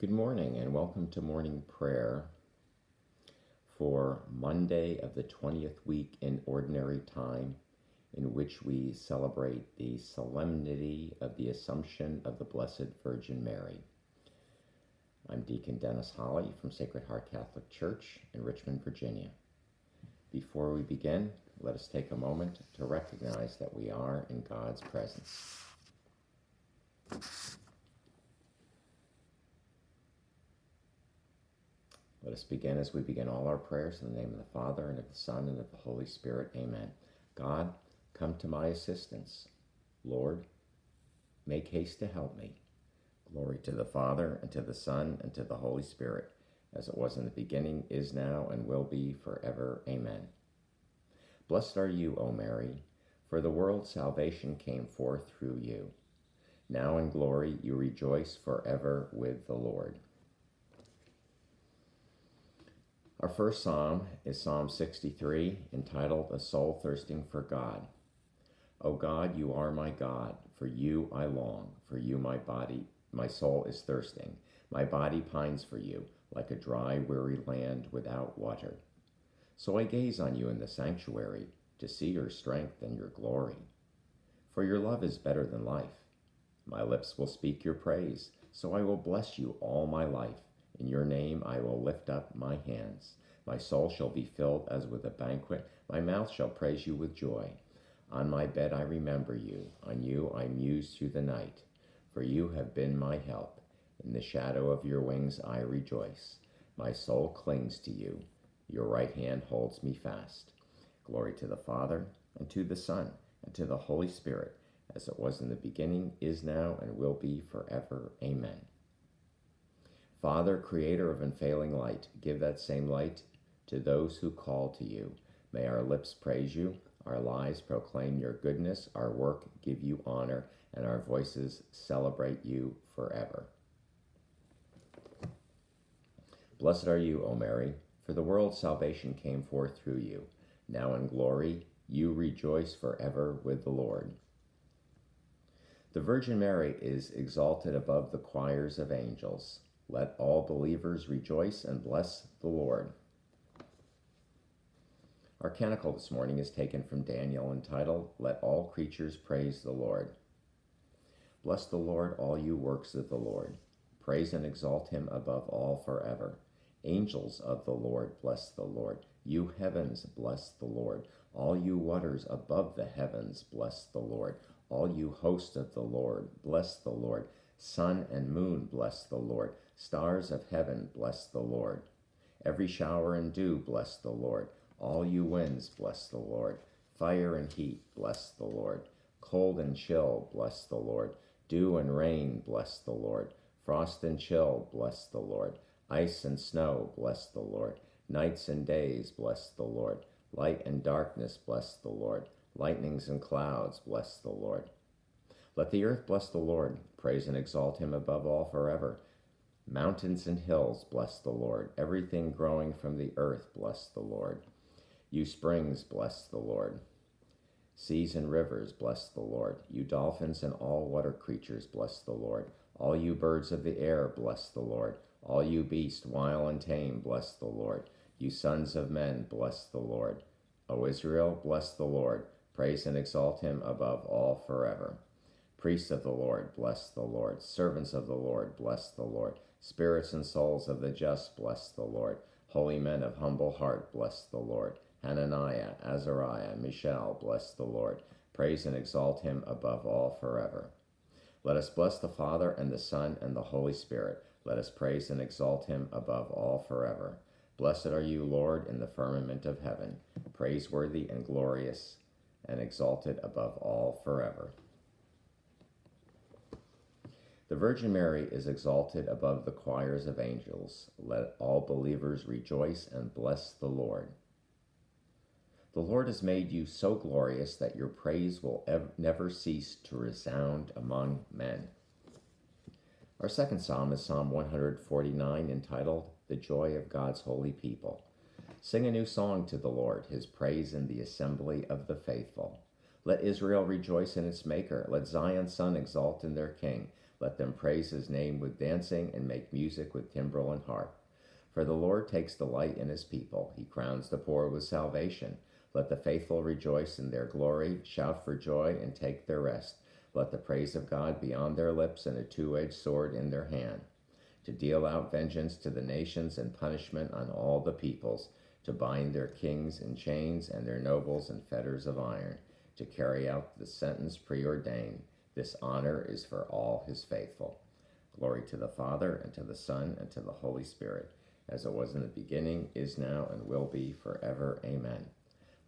Good morning and welcome to morning prayer for Monday of the 20th week in Ordinary Time, in which we celebrate the solemnity of the Assumption of the Blessed Virgin Mary. I'm Deacon Dennis Holly from Sacred Heart Catholic Church in Richmond, Virginia. Before we begin, let us take a moment to recognize that we are in God's presence. Let us begin as we begin all our prayers in the name of the Father, and of the Son, and of the Holy Spirit. Amen. God, come to my assistance. Lord, make haste to help me. Glory to the Father, and to the Son, and to the Holy Spirit, as it was in the beginning, is now, and will be forever. Amen. Blessed are you, O Mary, for the world's salvation came forth through you. Now in glory you rejoice forever with the Lord. Our first psalm is Psalm 63, entitled A Soul Thirsting for God. O God, you are my God, for you I long, for you my body, my soul is thirsting. My body pines for you, like a dry, weary land without water. So I gaze on you in the sanctuary, to see your strength and your glory. For your love is better than life. My lips will speak your praise, so I will bless you all my life. In your name I will lift up my hands. My soul shall be filled as with a banquet. My mouth shall praise you with joy. On my bed I remember you. On you I muse through the night. For you have been my help. In the shadow of your wings I rejoice. My soul clings to you. Your right hand holds me fast. Glory to the Father, and to the Son, and to the Holy Spirit, as it was in the beginning, is now, and will be forever. Amen. Father, creator of unfailing light, give that same light to those who call to you. May our lips praise you, our lives proclaim your goodness, our work give you honor, and our voices celebrate you forever. Blessed are you, O Mary, for the world's salvation came forth through you. Now in glory, you rejoice forever with the Lord. The Virgin Mary is exalted above the choirs of angels. Let all believers rejoice and bless the Lord. Our canticle this morning is taken from Daniel entitled, Let All Creatures Praise the Lord. Bless the Lord, all you works of the Lord. Praise and exalt him above all forever. Angels of the Lord, bless the Lord. You heavens, bless the Lord. All you waters above the heavens, bless the Lord. All you hosts of the Lord, bless the Lord. Sun and moon, bless the Lord. Stars of heaven, bless the Lord. Every shower and dew, bless the Lord. All you winds, bless the Lord. Fire and heat, bless the Lord. Cold and chill, bless the Lord. Dew and rain, bless the Lord. Frost and chill, bless the Lord. Ice and snow, bless the Lord. Nights and days, bless the Lord. Light and darkness, bless the Lord. Lightnings and clouds, bless the Lord. Let the earth bless the Lord. Praise and exalt him above all forever. Mountains and hills, bless the Lord. Everything growing from the earth, bless the Lord. You springs, bless the Lord. Seas and rivers, bless the Lord. You dolphins and all water creatures, bless the Lord. All you birds of the air, bless the Lord. All you beasts, wild and tame, bless the Lord. You sons of men, bless the Lord. O Israel, bless the Lord. Praise and exalt him above all forever. Priests of the Lord, bless the Lord. Servants of the Lord, bless the Lord. Spirits and souls of the just, bless the Lord. Holy men of humble heart, bless the Lord. Hananiah, Azariah, Mishael, bless the Lord. Praise and exalt him above all forever. Let us bless the Father and the Son and the Holy Spirit. Let us praise and exalt him above all forever. Blessed are you, Lord, in the firmament of heaven, praiseworthy and glorious, and exalted above all forever. The Virgin Mary is exalted above the choirs of angels. Let all believers rejoice and bless the Lord. The Lord has made you so glorious that your praise will ev- never cease to resound among men. Our second psalm is Psalm 149, entitled The Joy of God's Holy People. Sing a new song to the Lord, his praise in the assembly of the faithful. Let Israel rejoice in its Maker. Let Zion's son exult in their King. Let them praise his name with dancing and make music with timbrel and harp. For the Lord takes delight in his people. He crowns the poor with salvation. Let the faithful rejoice in their glory, shout for joy, and take their rest. Let the praise of God be on their lips and a two edged sword in their hand, to deal out vengeance to the nations and punishment on all the peoples, to bind their kings in chains and their nobles in fetters of iron, to carry out the sentence preordained. This honor is for all his faithful. Glory to the Father, and to the Son, and to the Holy Spirit, as it was in the beginning, is now, and will be forever. Amen.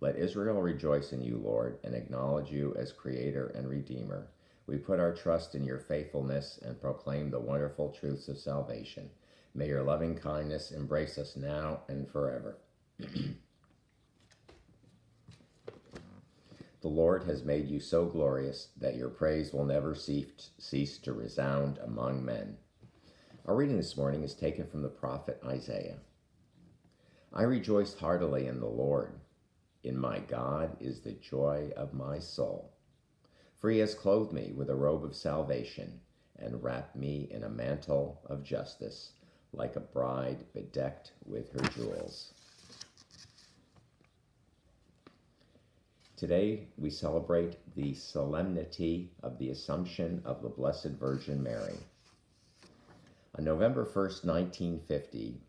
Let Israel rejoice in you, Lord, and acknowledge you as Creator and Redeemer. We put our trust in your faithfulness and proclaim the wonderful truths of salvation. May your loving kindness embrace us now and forever. the Lord has made you so glorious that your praise will never cease to resound among men. Our reading this morning is taken from the prophet Isaiah. I rejoice heartily in the Lord. In my God is the joy of my soul. For he has clothed me with a robe of salvation and wrapped me in a mantle of justice, like a bride bedecked with her jewels. Today we celebrate the solemnity of the Assumption of the Blessed Virgin Mary. On November 1st, 1950,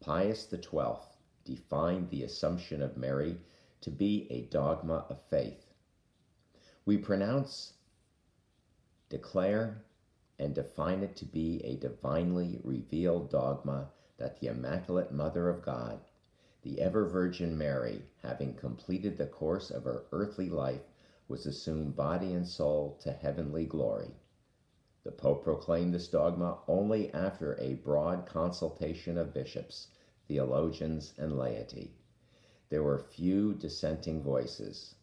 Pius XII defined the Assumption of Mary to be a dogma of faith. We pronounce, declare, and define it to be a divinely revealed dogma that the Immaculate Mother of God, the ever Virgin Mary, having completed the course of her earthly life, was assumed body and soul to heavenly glory. The Pope proclaimed this dogma only after a broad consultation of bishops theologians, and laity. There were few dissenting voices.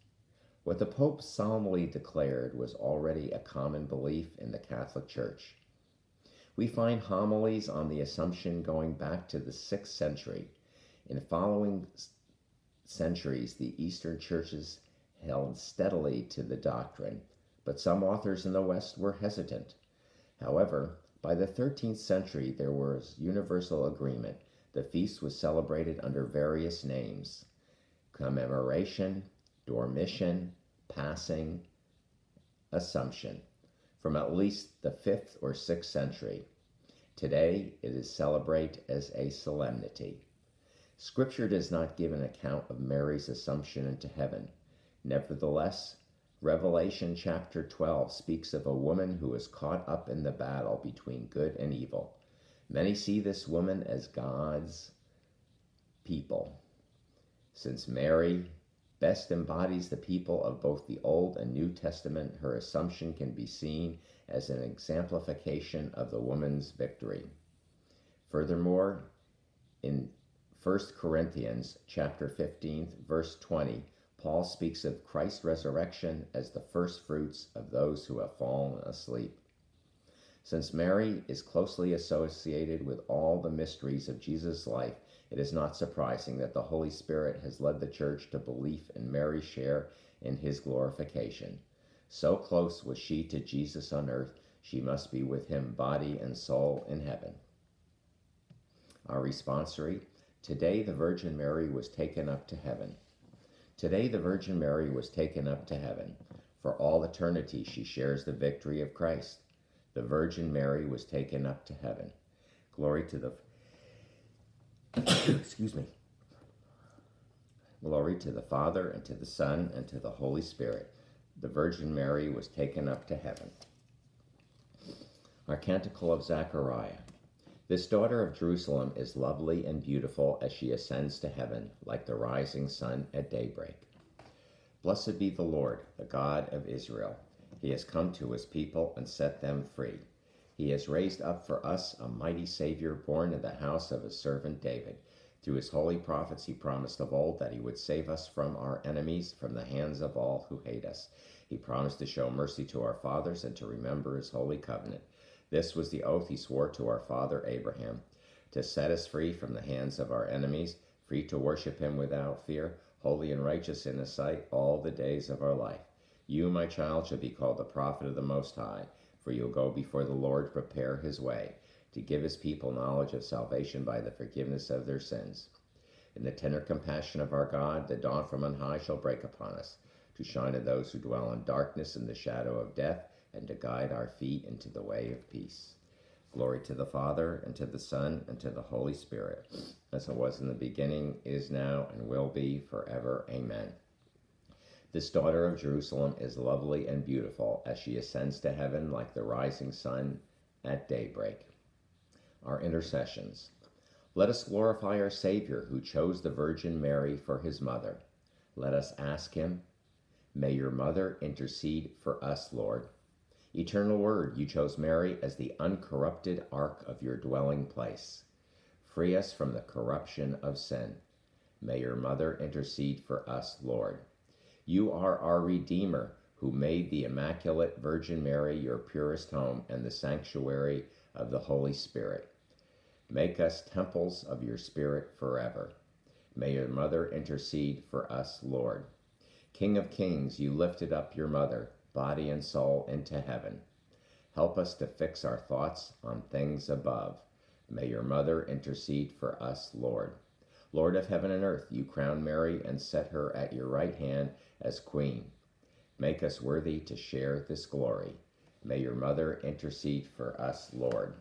What the Pope solemnly declared was already a common belief in the Catholic Church. We find homilies on the Assumption going back to the 6th century. In the following centuries, the Eastern churches held steadily to the doctrine, but some authors in the West were hesitant. However, by the 13th century, there was universal agreement the feast was celebrated under various names commemoration, dormition, passing, assumption, from at least the 5th or 6th century. Today it is celebrated as a solemnity. Scripture does not give an account of Mary's assumption into heaven. Nevertheless, Revelation chapter 12 speaks of a woman who is caught up in the battle between good and evil. Many see this woman as God's people, since Mary best embodies the people of both the Old and New Testament, her assumption can be seen as an exemplification of the woman's victory. Furthermore, in 1 Corinthians chapter 15, verse 20, Paul speaks of Christ's resurrection as the first fruits of those who have fallen asleep. Since Mary is closely associated with all the mysteries of Jesus' life, it is not surprising that the Holy Spirit has led the Church to belief in Mary's share in his glorification. So close was she to Jesus on earth, she must be with him body and soul in heaven. Our responsory Today the Virgin Mary was taken up to heaven. Today the Virgin Mary was taken up to heaven. For all eternity she shares the victory of Christ the Virgin Mary was taken up to heaven. Glory to the excuse me. Glory to the Father and to the Son and to the Holy Spirit. The Virgin Mary was taken up to heaven. Our Canticle of Zechariah. This daughter of Jerusalem is lovely and beautiful as she ascends to heaven like the rising sun at daybreak. Blessed be the Lord, the God of Israel he has come to his people and set them free. He has raised up for us a mighty Savior born in the house of his servant David. Through his holy prophets, he promised of old that he would save us from our enemies, from the hands of all who hate us. He promised to show mercy to our fathers and to remember his holy covenant. This was the oath he swore to our father Abraham to set us free from the hands of our enemies, free to worship him without fear, holy and righteous in his sight all the days of our life. You, my child, shall be called the prophet of the Most High, For you'll go before the Lord, to prepare his way, to give his people knowledge of salvation by the forgiveness of their sins. In the tender compassion of our God, the dawn from on high shall break upon us, to shine on those who dwell in darkness and the shadow of death, and to guide our feet into the way of peace. Glory to the Father, and to the Son, and to the Holy Spirit, as it was in the beginning, is now, and will be forever. Amen. This daughter of Jerusalem is lovely and beautiful as she ascends to heaven like the rising sun at daybreak. Our intercessions. Let us glorify our Savior who chose the Virgin Mary for his mother. Let us ask him, May your mother intercede for us, Lord. Eternal Word, you chose Mary as the uncorrupted ark of your dwelling place. Free us from the corruption of sin. May your mother intercede for us, Lord. You are our Redeemer, who made the Immaculate Virgin Mary your purest home and the sanctuary of the Holy Spirit. Make us temples of your Spirit forever. May your mother intercede for us, Lord. King of kings, you lifted up your mother body and soul into heaven. Help us to fix our thoughts on things above. May your mother intercede for us, Lord. Lord of heaven and earth, you crown Mary and set her at your right hand as queen. Make us worthy to share this glory. May your mother intercede for us, Lord.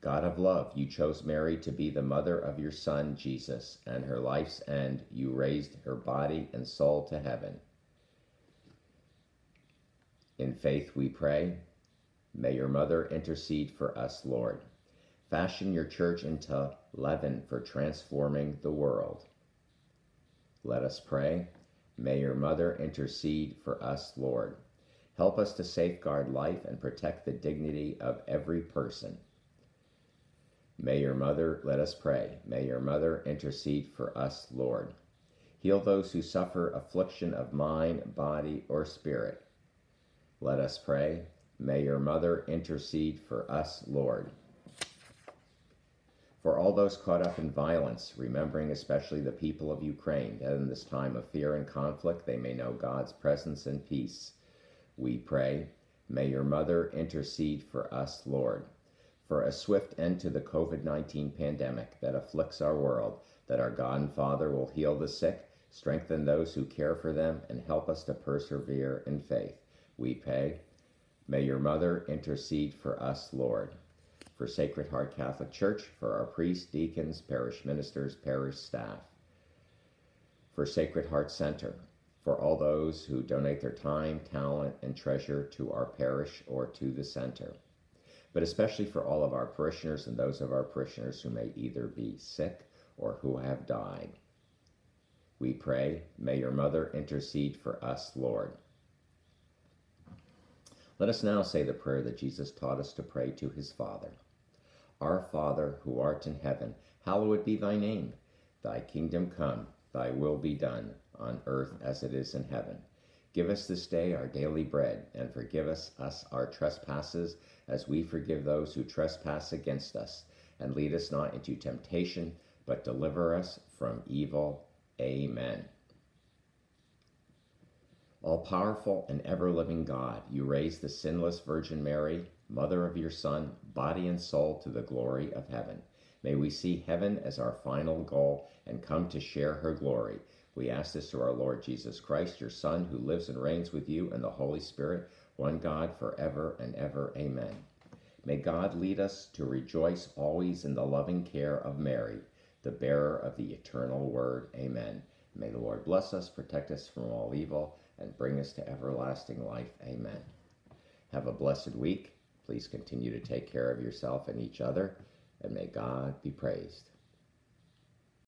God of love, you chose Mary to be the mother of your Son, Jesus, and her life's end, you raised her body and soul to heaven. In faith we pray. May your mother intercede for us, Lord. Fashion your church into leaven for transforming the world. Let us pray. May your mother intercede for us, Lord. Help us to safeguard life and protect the dignity of every person. May your mother, let us pray, may your mother intercede for us, Lord. Heal those who suffer affliction of mind, body, or spirit. Let us pray. May your mother intercede for us, Lord. For all those caught up in violence, remembering especially the people of Ukraine, that in this time of fear and conflict they may know God's presence and peace, we pray. May your mother intercede for us, Lord. For a swift end to the COVID 19 pandemic that afflicts our world, that our God and Father will heal the sick, strengthen those who care for them, and help us to persevere in faith we pay. May your mother intercede for us, Lord. For Sacred Heart Catholic Church, for our priests, deacons, parish ministers, parish staff. For Sacred Heart Center, for all those who donate their time, talent, and treasure to our parish or to the center. But especially for all of our parishioners and those of our parishioners who may either be sick or who have died. We pray, may your mother intercede for us, Lord. Let us now say the prayer that Jesus taught us to pray to his Father. Our Father, who art in heaven, hallowed be thy name. Thy kingdom come, thy will be done, on earth as it is in heaven. Give us this day our daily bread, and forgive us, us our trespasses, as we forgive those who trespass against us. And lead us not into temptation, but deliver us from evil. Amen. All powerful and ever living God, you raised the sinless Virgin Mary, mother of your Son, body and soul to the glory of heaven. May we see heaven as our final goal and come to share her glory. We ask this through our Lord Jesus Christ, your Son, who lives and reigns with you and the Holy Spirit, one God, forever and ever. Amen. May God lead us to rejoice always in the loving care of Mary, the bearer of the eternal word. Amen. May the Lord bless us, protect us from all evil and bring us to everlasting life. Amen. Have a blessed week. Please continue to take care of yourself and each other, and may God be praised.